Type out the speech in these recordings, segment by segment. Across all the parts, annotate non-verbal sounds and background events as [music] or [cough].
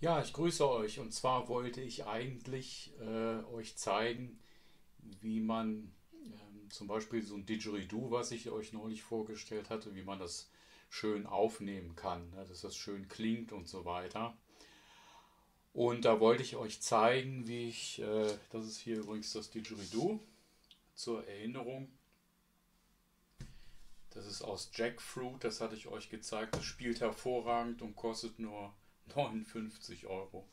Ja, ich grüße euch und zwar wollte ich eigentlich äh, euch zeigen, wie man ähm, zum Beispiel so ein Didgeridoo, was ich euch neulich vorgestellt hatte, wie man das schön aufnehmen kann, ne, dass das schön klingt und so weiter. Und da wollte ich euch zeigen, wie ich, äh, das ist hier übrigens das Didgeridoo zur Erinnerung. Das ist aus Jackfruit, das hatte ich euch gezeigt. Das spielt hervorragend und kostet nur 59 Euro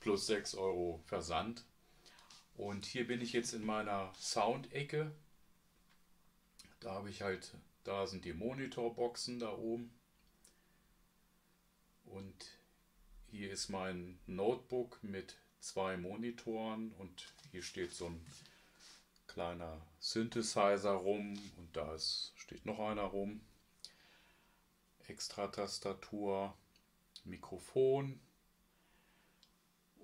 plus 6 Euro Versand. Und hier bin ich jetzt in meiner Soundecke. Da habe ich halt, da sind die Monitorboxen da oben. Und hier ist mein Notebook mit zwei Monitoren und hier steht so ein kleiner Synthesizer rum und da ist, steht noch einer rum. Extra Tastatur Mikrofon.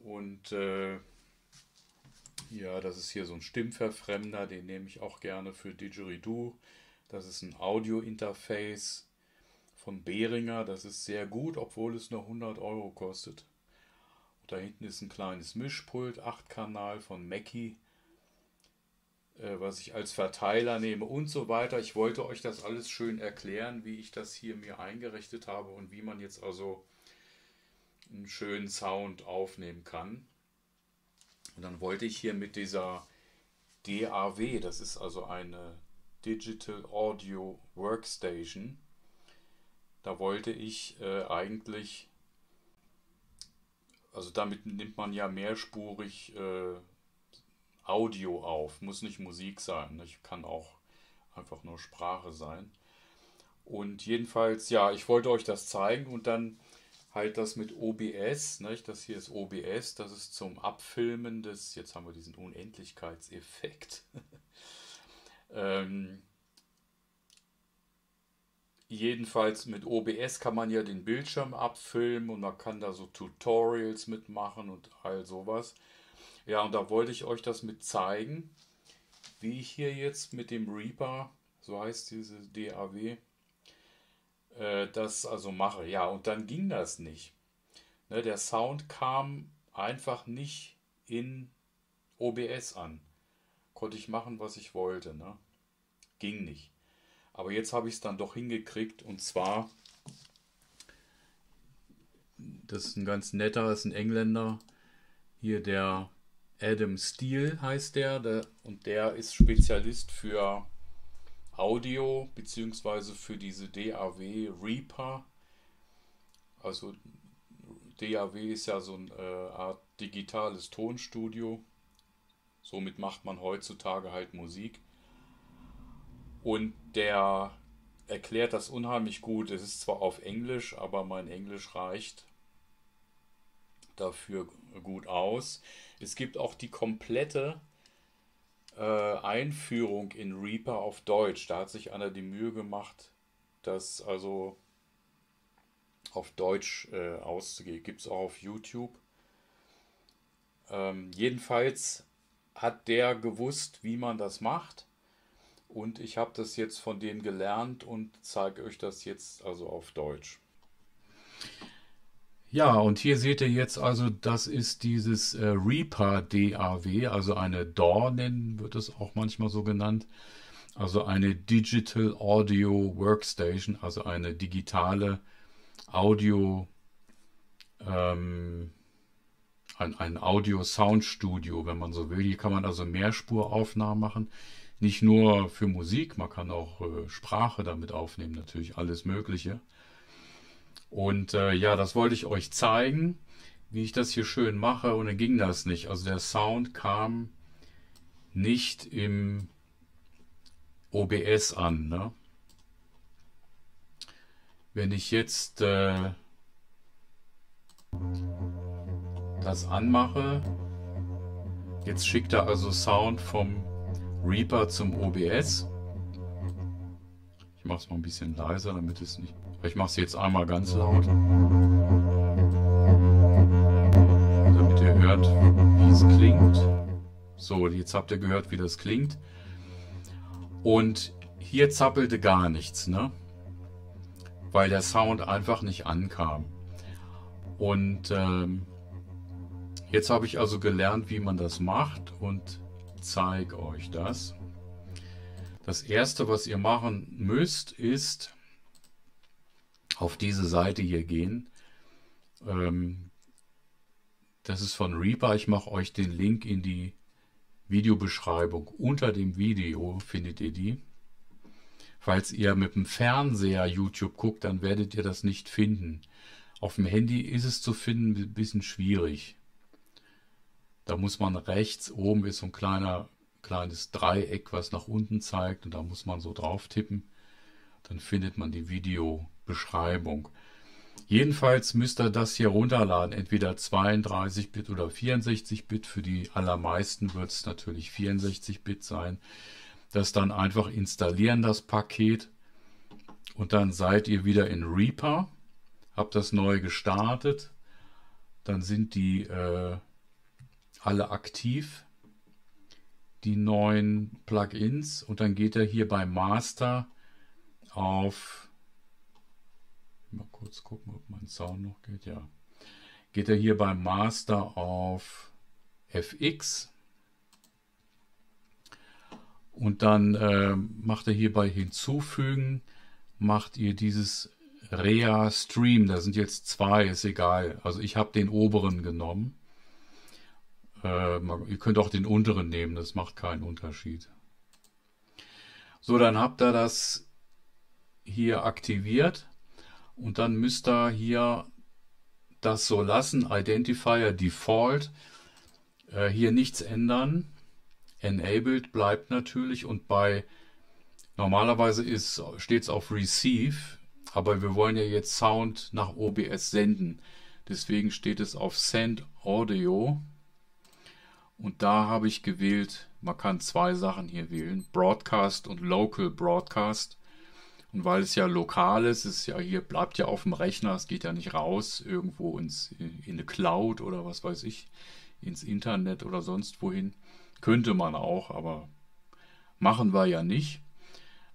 Und äh, ja, das ist hier so ein Stimmverfremder, den nehme ich auch gerne für Didgeridoo. Das ist ein Audio-Interface von Behringer. Das ist sehr gut, obwohl es nur 100 Euro kostet. Und da hinten ist ein kleines Mischpult, 8-Kanal von Mackie, äh, was ich als Verteiler nehme und so weiter. Ich wollte euch das alles schön erklären, wie ich das hier mir eingerichtet habe und wie man jetzt also einen schönen Sound aufnehmen kann. Und dann wollte ich hier mit dieser DAW, das ist also eine Digital Audio Workstation, da wollte ich äh, eigentlich, also damit nimmt man ja mehrspurig äh, Audio auf, muss nicht Musik sein, ich kann auch einfach nur Sprache sein. Und jedenfalls, ja, ich wollte euch das zeigen und dann halt das mit OBS, nicht? das hier ist OBS, das ist zum Abfilmen des, jetzt haben wir diesen Unendlichkeitseffekt. [laughs] ähm, jedenfalls mit OBS kann man ja den Bildschirm abfilmen und man kann da so Tutorials mitmachen und all sowas. Ja, und da wollte ich euch das mit zeigen, wie ich hier jetzt mit dem Reaper, so heißt diese DAW, äh, das also mache. Ja, und dann ging das nicht. Ne, der Sound kam einfach nicht in OBS an. Konnte ich machen, was ich wollte. Ne? Ging nicht. Aber jetzt habe ich es dann doch hingekriegt und zwar, das ist ein ganz netter, das ist ein Engländer. Hier der Adam Steele heißt der, der und der ist Spezialist für Audio beziehungsweise für diese DAW Reaper. Also DAW ist ja so eine äh, Art digitales Tonstudio. Somit macht man heutzutage halt Musik. Und der erklärt das unheimlich gut. Es ist zwar auf Englisch, aber mein Englisch reicht dafür gut aus. Es gibt auch die komplette äh, Einführung in Reaper auf Deutsch. Da hat sich einer die Mühe gemacht, das also auf Deutsch äh, auszugeben. Gibt es auch auf YouTube. Ähm, jedenfalls hat der gewusst, wie man das macht. Und ich habe das jetzt von dem gelernt und zeige euch das jetzt also auf Deutsch. Ja, und hier seht ihr jetzt also, das ist dieses äh, Reaper DAW, also eine DAW nennen wird es auch manchmal so genannt. Also eine Digital Audio Workstation, also eine digitale Audio, ähm, ein, ein Audio-Sound-Studio, wenn man so will. Hier kann man also Mehrspuraufnahmen machen. Nicht nur für Musik, man kann auch äh, Sprache damit aufnehmen, natürlich alles Mögliche. Und äh, ja, das wollte ich euch zeigen, wie ich das hier schön mache. Und dann ging das nicht. Also der Sound kam nicht im OBS an. Ne? Wenn ich jetzt äh, das anmache, jetzt schickt er also Sound vom Reaper zum OBS. Ich mache es mal ein bisschen leiser, damit es nicht ich mache es jetzt einmal ganz laut. Damit ihr hört, wie es klingt. So, jetzt habt ihr gehört, wie das klingt. Und hier zappelte gar nichts, ne? Weil der Sound einfach nicht ankam. Und ähm, jetzt habe ich also gelernt, wie man das macht und zeige euch das. Das erste, was ihr machen müsst, ist auf diese Seite hier gehen. Ähm, das ist von Reaper. Ich mache euch den Link in die Videobeschreibung. Unter dem Video findet ihr die. Falls ihr mit dem Fernseher YouTube guckt, dann werdet ihr das nicht finden. Auf dem Handy ist es zu finden ein bisschen schwierig. Da muss man rechts oben ist so ein kleiner, kleines Dreieck, was nach unten zeigt und da muss man so drauf tippen. Dann findet man die Videobeschreibung. Jedenfalls müsst ihr das hier runterladen, entweder 32-Bit oder 64-Bit. Für die allermeisten wird es natürlich 64-Bit sein. Das dann einfach installieren, das Paket. Und dann seid ihr wieder in Reaper, habt das neu gestartet. Dann sind die äh, alle aktiv, die neuen Plugins. Und dann geht er hier bei Master auf Mal kurz gucken, ob mein Sound noch geht. Ja. Geht er hier beim Master auf FX. Und dann äh, macht er hier bei Hinzufügen, macht ihr dieses Rea Stream. Da sind jetzt zwei, ist egal. Also ich habe den oberen genommen. Äh, ihr könnt auch den unteren nehmen, das macht keinen Unterschied. So, dann habt ihr das hier aktiviert. Und dann müsst ihr hier das so lassen. Identifier Default. Äh, hier nichts ändern. Enabled bleibt natürlich. Und bei normalerweise steht es auf Receive. Aber wir wollen ja jetzt Sound nach OBS senden. Deswegen steht es auf Send Audio. Und da habe ich gewählt, man kann zwei Sachen hier wählen. Broadcast und Local Broadcast. Und weil es ja lokal ist, ist ja hier, bleibt ja auf dem Rechner, es geht ja nicht raus irgendwo ins, in eine Cloud oder was weiß ich, ins Internet oder sonst wohin. Könnte man auch, aber machen wir ja nicht.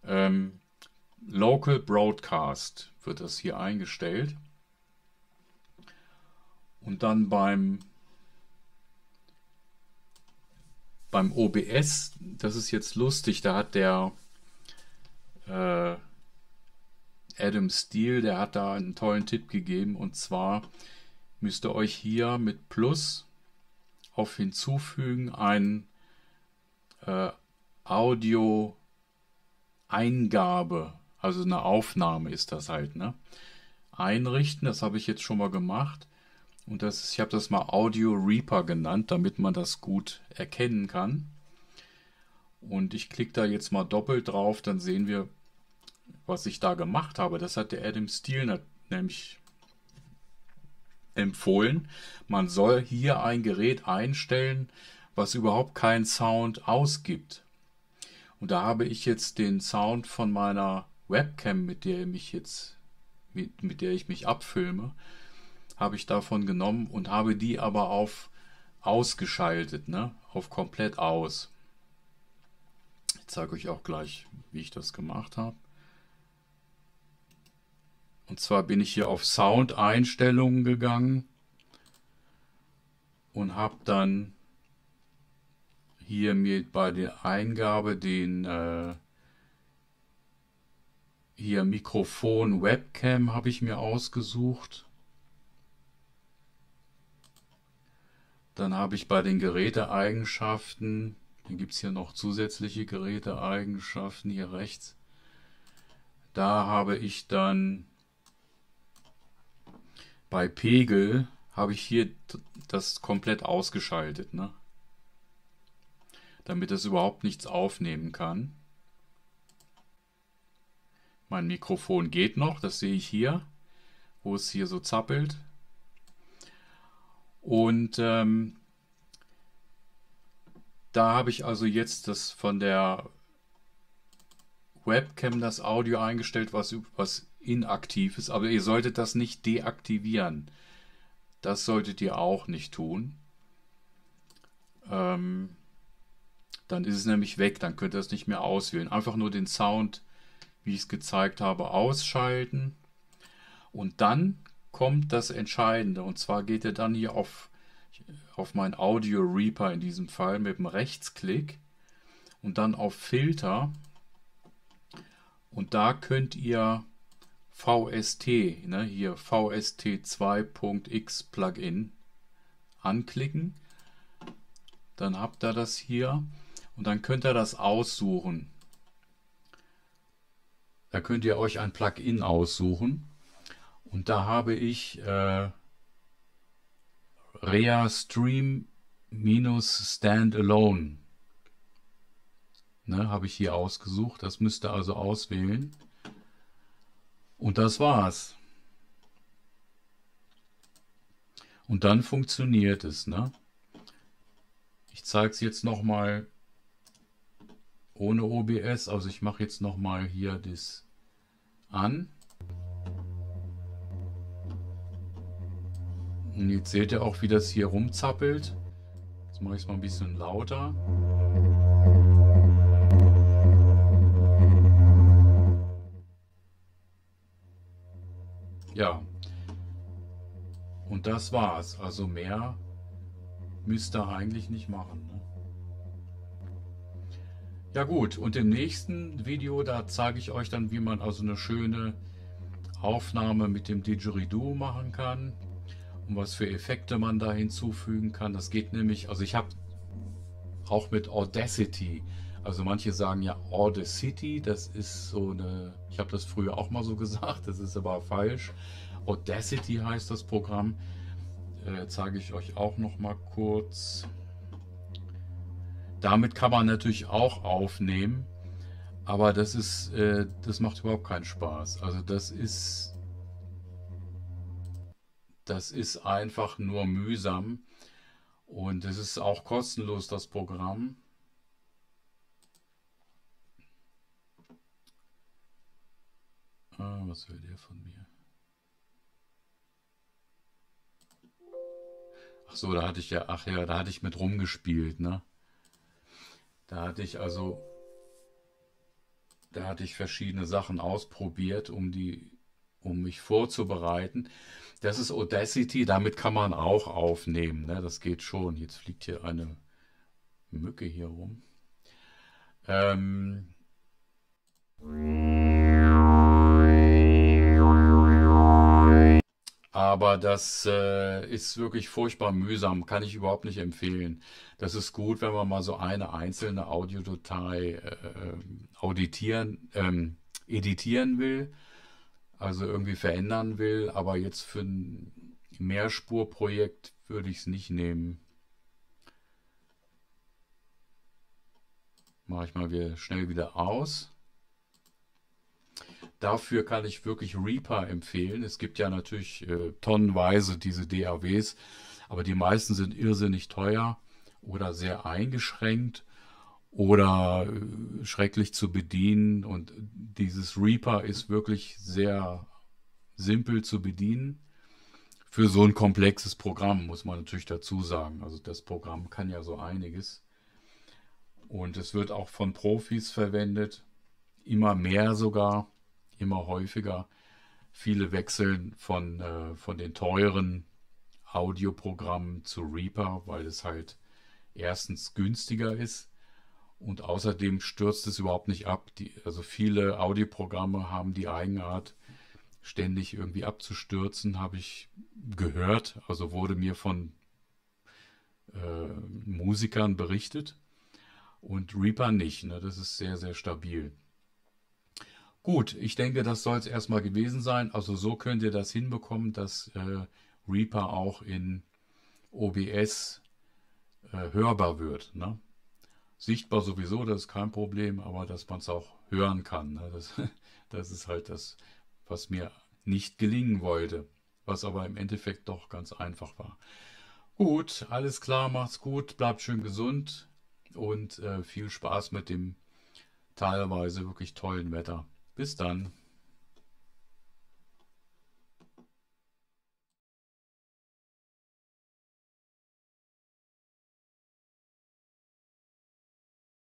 Ähm, Local Broadcast wird das hier eingestellt. Und dann beim, beim OBS, das ist jetzt lustig, da hat der äh, Adam Steele, der hat da einen tollen Tipp gegeben und zwar müsst ihr euch hier mit Plus auf hinzufügen ein äh, Audio Eingabe, also eine Aufnahme ist das halt, ne? Einrichten, das habe ich jetzt schon mal gemacht. Und das, ich habe das mal Audio Reaper genannt, damit man das gut erkennen kann. Und ich klicke da jetzt mal doppelt drauf, dann sehen wir, was ich da gemacht habe, das hat der Adam Steele nämlich empfohlen. Man soll hier ein Gerät einstellen, was überhaupt keinen Sound ausgibt. Und da habe ich jetzt den Sound von meiner Webcam, mit der ich jetzt, mit, mit der ich mich abfilme, habe ich davon genommen und habe die aber auf ausgeschaltet, ne? Auf komplett aus. Ich zeige euch auch gleich, wie ich das gemacht habe. Und zwar bin ich hier auf Sound-Einstellungen gegangen und habe dann hier mir bei der Eingabe den äh, hier Mikrofon Webcam habe ich mir ausgesucht. Dann habe ich bei den Geräteeigenschaften, dann gibt es hier noch zusätzliche Geräteeigenschaften hier rechts. Da habe ich dann bei Pegel habe ich hier das komplett ausgeschaltet, ne? damit es überhaupt nichts aufnehmen kann. Mein Mikrofon geht noch, das sehe ich hier, wo es hier so zappelt. Und ähm, da habe ich also jetzt das von der Webcam das Audio eingestellt, was, was inaktiv ist, aber ihr solltet das nicht deaktivieren. Das solltet ihr auch nicht tun. Ähm, dann ist es nämlich weg, dann könnt ihr es nicht mehr auswählen. Einfach nur den Sound, wie ich es gezeigt habe, ausschalten. Und dann kommt das Entscheidende. Und zwar geht ihr dann hier auf, auf mein Audio Reaper in diesem Fall mit dem Rechtsklick und dann auf Filter. Und da könnt ihr VST, ne, hier VST2.x Plugin anklicken. Dann habt ihr das hier und dann könnt ihr das aussuchen. Da könnt ihr euch ein Plugin aussuchen. Und da habe ich äh, Rea Stream minus Standalone. Ne, habe ich hier ausgesucht. Das müsst ihr also auswählen. Und das war's. Und dann funktioniert es. Ne? Ich zeige es jetzt nochmal ohne OBS. Also ich mache jetzt nochmal hier das an. Und jetzt seht ihr auch, wie das hier rumzappelt. Jetzt mache ich es mal ein bisschen lauter. Ja. Und das war's. Also mehr müsst ihr eigentlich nicht machen. Ne? Ja gut, und im nächsten Video, da zeige ich euch dann, wie man also eine schöne Aufnahme mit dem Didgeridoo machen kann und was für Effekte man da hinzufügen kann. Das geht nämlich, also ich habe auch mit Audacity, also manche sagen ja Audacity, das ist so eine, ich habe das früher auch mal so [laughs] gesagt, das ist aber falsch. Audacity heißt das Programm, äh, zeige ich euch auch noch mal kurz. Damit kann man natürlich auch aufnehmen, aber das ist, äh, das macht überhaupt keinen Spaß. Also das ist das ist einfach nur mühsam. Und es ist auch kostenlos, das Programm. Was will der von mir? Ach so, da hatte ich ja, ach ja, da hatte ich mit rumgespielt, ne? Da hatte ich also, da hatte ich verschiedene Sachen ausprobiert, um die, um mich vorzubereiten. Das ist Audacity, damit kann man auch aufnehmen. Ne? Das geht schon. Jetzt fliegt hier eine Mücke hier rum. Ähm aber das äh, ist wirklich furchtbar mühsam, kann ich überhaupt nicht empfehlen. Das ist gut, wenn man mal so eine einzelne Audiodatei äh, auditieren, ähm, editieren will also irgendwie verändern will, aber jetzt für ein Mehrspurprojekt würde ich es nicht nehmen. Mache ich mal wieder schnell wieder aus. Dafür kann ich wirklich Reaper empfehlen. Es gibt ja natürlich äh, tonnenweise diese DAWs, aber die meisten sind irrsinnig teuer oder sehr eingeschränkt oder äh, schrecklich zu bedienen. Und dieses Reaper ist wirklich sehr simpel zu bedienen. Für so ein komplexes Programm muss man natürlich dazu sagen. Also das Programm kann ja so einiges. Und es wird auch von Profis verwendet. Immer mehr sogar, immer häufiger. Viele wechseln von, äh, von den teuren Audioprogrammen zu Reaper, weil es halt erstens günstiger ist und außerdem stürzt es überhaupt nicht ab. Die, also viele Audioprogramme haben die Eigenart, ständig irgendwie abzustürzen, habe ich gehört. Also wurde mir von äh, Musikern berichtet. Und Reaper nicht. Ne? Das ist sehr, sehr stabil. Gut, ich denke, das soll es erstmal gewesen sein. Also so könnt ihr das hinbekommen, dass äh, Reaper auch in OBS äh, hörbar wird. Ne? Sichtbar sowieso, das ist kein Problem, aber dass man es auch hören kann. Ne? Das, [laughs] das ist halt das, was mir nicht gelingen wollte, was aber im Endeffekt doch ganz einfach war. Gut, alles klar, macht's gut, bleibt schön gesund und äh, viel Spaß mit dem teilweise wirklich tollen Wetter. Bis dann.